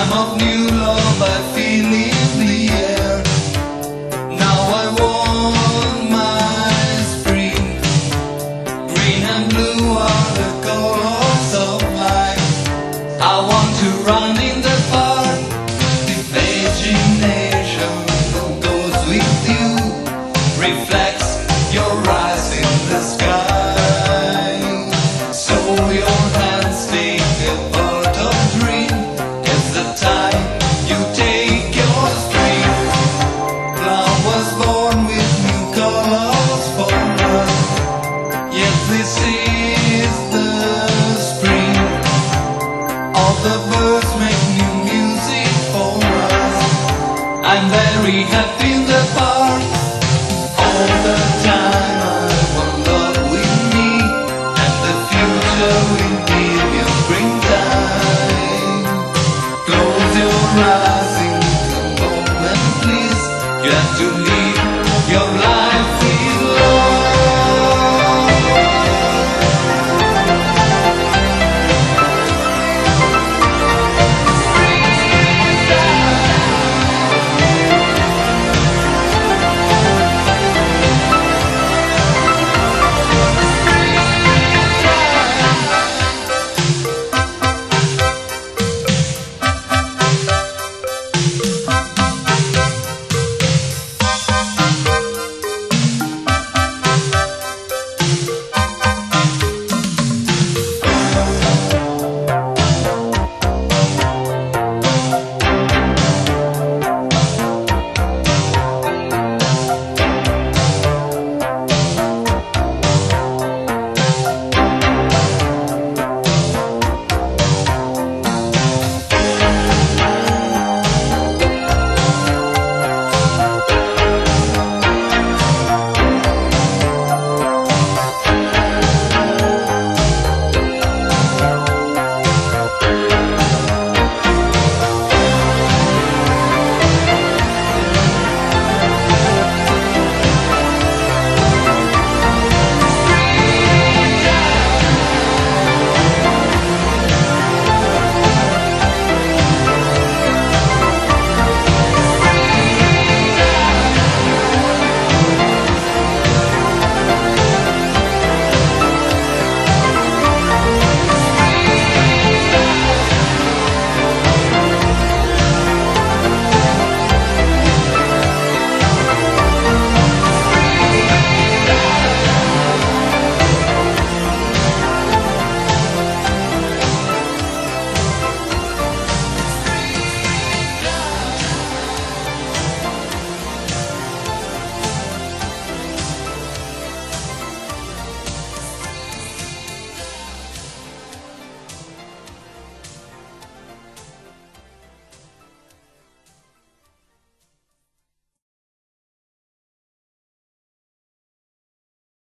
I'm of new love, I feel it, All the birds make new music for us. I'm very happy in the park. All the time I want love with me And the future will be your springtime Close your eyes and come moment, please. You have to live your life.